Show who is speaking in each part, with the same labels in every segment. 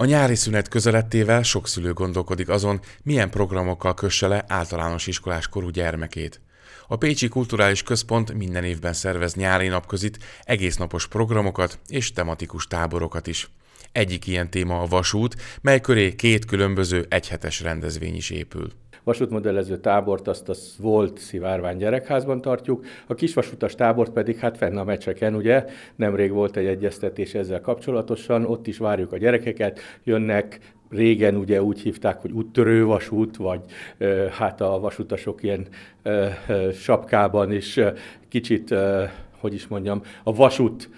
Speaker 1: A nyári szünet közelettével sok szülő gondolkodik azon, milyen programokkal kösse le általános iskolás korú gyermekét. A Pécsi Kulturális Központ minden évben szervez nyári napközit, egésznapos programokat és tematikus táborokat is. Egyik ilyen téma a vasút, mely köré két különböző egyhetes rendezvény is épül
Speaker 2: vasútmodellező tábort azt a volt Szivárvány gyerekházban tartjuk, a kisvasutas tábort pedig hát fenn a mecseken, ugye, nemrég volt egy egyeztetés ezzel kapcsolatosan, ott is várjuk a gyerekeket, jönnek, régen ugye úgy hívták, hogy úttörő vasút, vagy hát a vasutasok ilyen sapkában is kicsit, hogy is mondjam, a vasút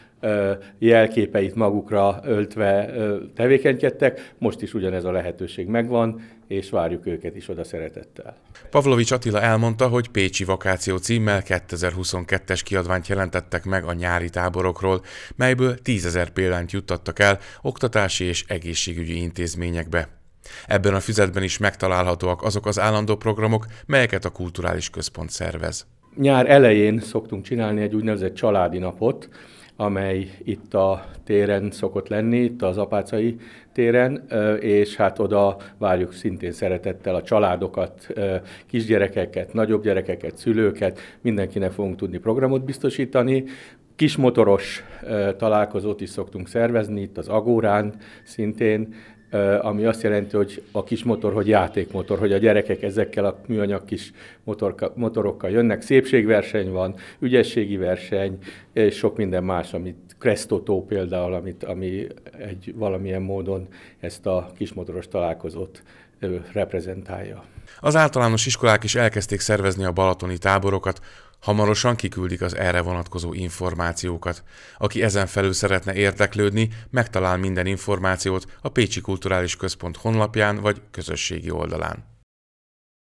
Speaker 2: jelképeit magukra öltve tevékenykedtek. Most is ugyanez a lehetőség megvan, és várjuk őket is oda szeretettel.
Speaker 1: Pavlovics Attila elmondta, hogy Pécsi Vakáció címmel 2022-es kiadványt jelentettek meg a nyári táborokról, melyből tízezer példányt juttattak el oktatási és egészségügyi intézményekbe. Ebben a füzetben is megtalálhatóak azok az állandó programok, melyeket a Kulturális Központ szervez.
Speaker 2: Nyár elején szoktunk csinálni egy úgynevezett családi napot, amely itt a téren szokott lenni, itt az Apácai téren, és hát oda várjuk szintén szeretettel a családokat, kisgyerekeket, nagyobb gyerekeket, szülőket, mindenkinek fogunk tudni programot biztosítani. Kismotoros találkozót is szoktunk szervezni, itt az Agórán szintén, ami azt jelenti, hogy a kis motor, hogy játékmotor, hogy a gyerekek ezekkel a műanyag kis motorka, motorokkal jönnek. Szépségverseny van, ügyességi verseny, és sok minden más, amit Crestotó például, amit, ami egy valamilyen módon ezt a kismotoros találkozót reprezentálja.
Speaker 1: Az általános iskolák is elkezdték szervezni a balatoni táborokat, Hamarosan kiküldik az erre vonatkozó információkat. Aki ezen felül szeretne érteklődni, megtalál minden információt a Pécsi Kulturális Központ honlapján vagy közösségi oldalán.